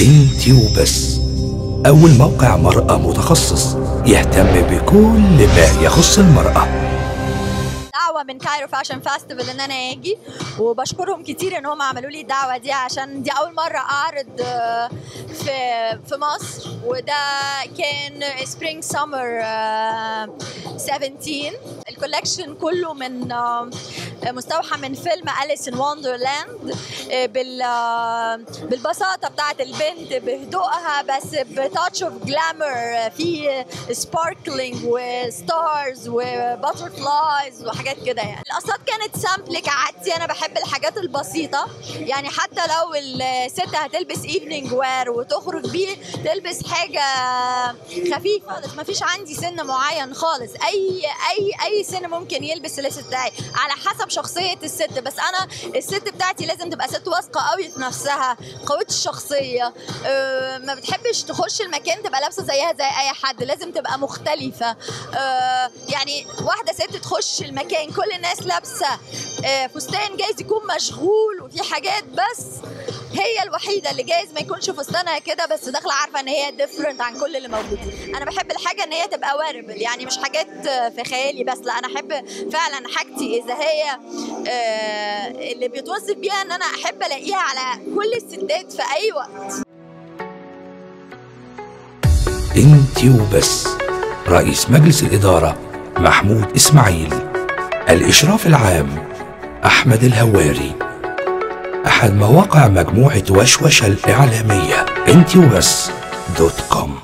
انتي وبس أول موقع مرأة متخصص يهتم بكل ما يخص المرأة. دعوة من Cairo Fashion Festival إن أنا آجي وبشكرهم كتير إن هم عملوا لي الدعوة دي عشان دي أول مرة أعرض آه، في في مصر وده كان spring summer 17 ال collection كله من آه، مستوحى من فيلم Alice in Wonderland بال بالبساطة بتاعت البنت بهدوءها بس ب touch of glamour في sparkling و stars و butterflies وحاجات كده يعني. القصات كانت simple كعادتي أنا بحب الحاجات البسيطة. يعني حتى لو الست هتلبس evening wear وتخرج بيه تلبس حاجة خفيفة خالص مفيش عندي سن معين خالص. أي أي أي سن ممكن يلبس اللبس بتاعي على حسب شخصية الست بس أنا الست بتاعتي لازم تبقى ست واثقة قوي في نفسها قوية الشخصية أه ما بتحبش تخش المكان تبقى لابسة زيها زي أي حد لازم تبقى مختلفة أه يعني واحدة ست تخش المكان كل الناس لابسة. فستان جايز يكون مشغول وفي حاجات بس هي الوحيدة اللي جايز ما يكونش فستانها كده بس داخلة عارفة إن هي different عن كل اللي موجودين. أنا بحب الحاجة إن هي تبقى wearable يعني مش حاجات في خيالي بس لأ أنا أحب فعلا حاجتي إذا هي آه، اللي بيتوصف بيها إن أنا أحب ألاقيها على كل الستات في أي وقت. انتي وبس. رئيس مجلس الإدارة محمود إسماعيل. الإشراف العام أحمد الهواري. أحد مواقع مجموعة وشوشة الإعلامية انتي وبس دوت كوم.